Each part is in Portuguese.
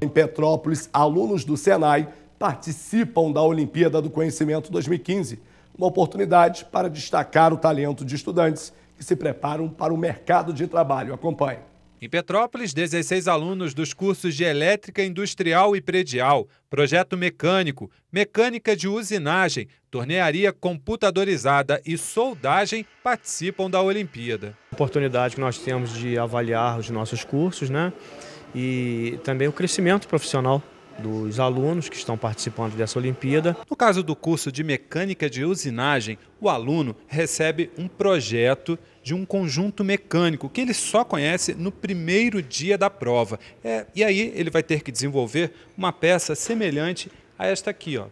Em Petrópolis, alunos do Senai participam da Olimpíada do Conhecimento 2015, uma oportunidade para destacar o talento de estudantes que se preparam para o mercado de trabalho. Acompanhe. Em Petrópolis, 16 alunos dos cursos de Elétrica Industrial e Predial, Projeto Mecânico, Mecânica de Usinagem, Tornearia Computadorizada e Soldagem participam da Olimpíada. Oportunidade que nós temos de avaliar os nossos cursos, né? E também o crescimento profissional dos alunos que estão participando dessa Olimpíada. No caso do curso de Mecânica de Usinagem, o aluno recebe um projeto de um conjunto mecânico que ele só conhece no primeiro dia da prova. É, e aí ele vai ter que desenvolver uma peça semelhante a esta aqui, ó,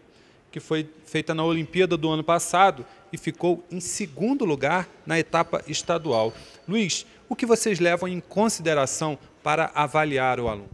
que foi feita na Olimpíada do ano passado e ficou em segundo lugar na etapa estadual. Luiz, o que vocês levam em consideração para avaliar o aluno?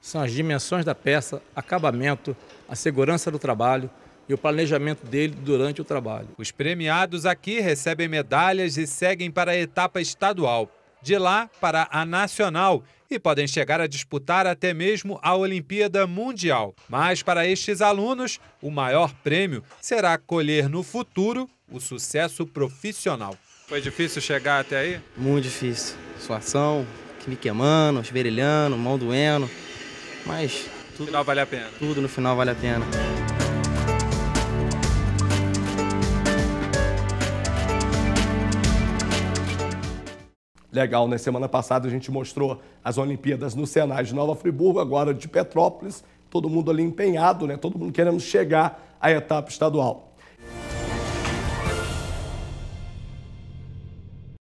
são as dimensões da peça, acabamento, a segurança do trabalho e o planejamento dele durante o trabalho. Os premiados aqui recebem medalhas e seguem para a etapa estadual. De lá para a nacional e podem chegar a disputar até mesmo a Olimpíada Mundial. Mas para estes alunos, o maior prêmio será colher no futuro o sucesso profissional. Foi difícil chegar até aí? Muito difícil. Suação, me queimando, esverilhando, mão doendo. Mas tudo, no final vale a pena. Tudo no final vale a pena. Legal, né? Semana passada a gente mostrou as Olimpíadas no Senai de Nova Friburgo, agora de Petrópolis. Todo mundo ali empenhado, né? Todo mundo querendo chegar à etapa estadual.